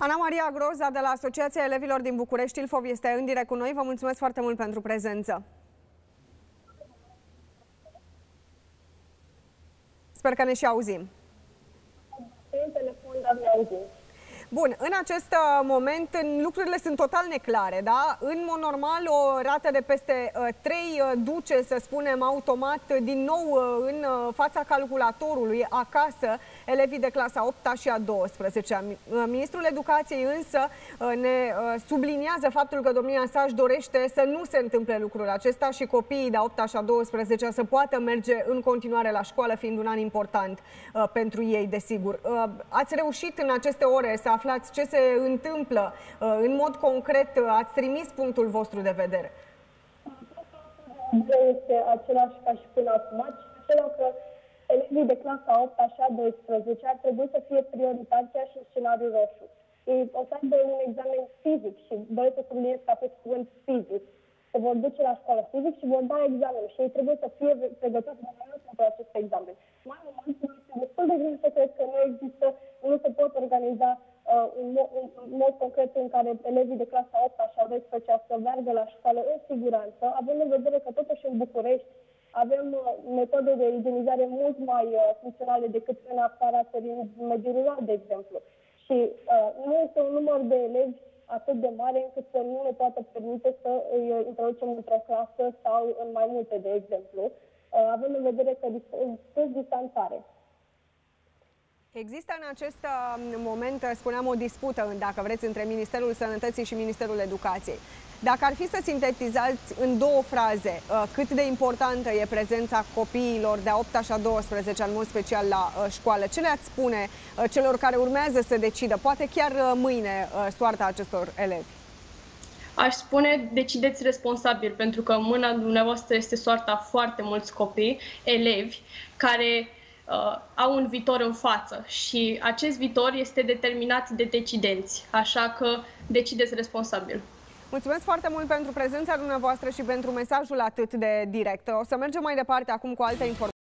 Ana Maria Groza de la Asociația Elevilor din București Ilfov este în direct cu noi. Vă mulțumesc foarte mult pentru prezență. Sper că ne și auzim. În telefon, dar ne auzim. Bun, în acest uh, moment lucrurile sunt total neclare, da? În mod normal, o rată de peste 3 uh, uh, duce, să spunem, automat din nou în fața calculatorului acasă elevii de clasa 8 -a și a 12 -a. Ministrul Educației însă ne subliniază faptul că domnia sa își dorește să nu se întâmple lucrul acesta și copiii de 8 -a și a 12 -a să poată merge în continuare la școală, fiind un an important pentru ei, desigur. Ați reușit în aceste ore să aflați ce se întâmplă uh, în mod concret, uh, ați trimis punctul vostru de vedere? Este același ca și până acum, acela că elevii de clasa 8 așa 12 ar trebui să fie prioritari chiar și în scenariul roșu. Ei o să aibă un examen fizic și doresc să subliniez că acest cuvânt fizic. Se vor duce la școală fizic și vor da examenul și ei trebuie să fie pregătiți de pentru acest examen. Mai mult, este destul de greu să cred că nu există, nu se pot organiza uh, un, un, un mod concret în care elevii de clasa 8 și a 12 să meargă la școală în siguranță, având în vedere că totuși în București avem uh, metode de igienizare mult mai uh, funcționale decât în afara țării, în mediul rural, de exemplu. Și uh, nu este un număr de elevi atât de mare încât să nu ne poată permite să îi introducem într-o clasă sau în mai multe, de exemplu, uh, având în vedere că sunt distanțare. Există în acest uh, moment, uh, spuneam, o dispută, dacă vreți, între Ministerul Sănătății și Ministerul Educației. Dacă ar fi să sintetizați în două fraze uh, cât de importantă e prezența copiilor de a 8 și a 12, în mod special la școală, ce le-ați spune celor care urmează să decidă, poate chiar mâine, soarta acestor elevi? Aș spune, decideți responsabil, pentru că în mâna dumneavoastră este soarta foarte mulți copii, elevi, care uh, au un viitor în față și acest viitor este determinat de decidenți, așa că decideți responsabil. Mulțumesc foarte mult pentru prezența dumneavoastră și pentru mesajul atât de direct. O să mergem mai departe acum cu alte informații.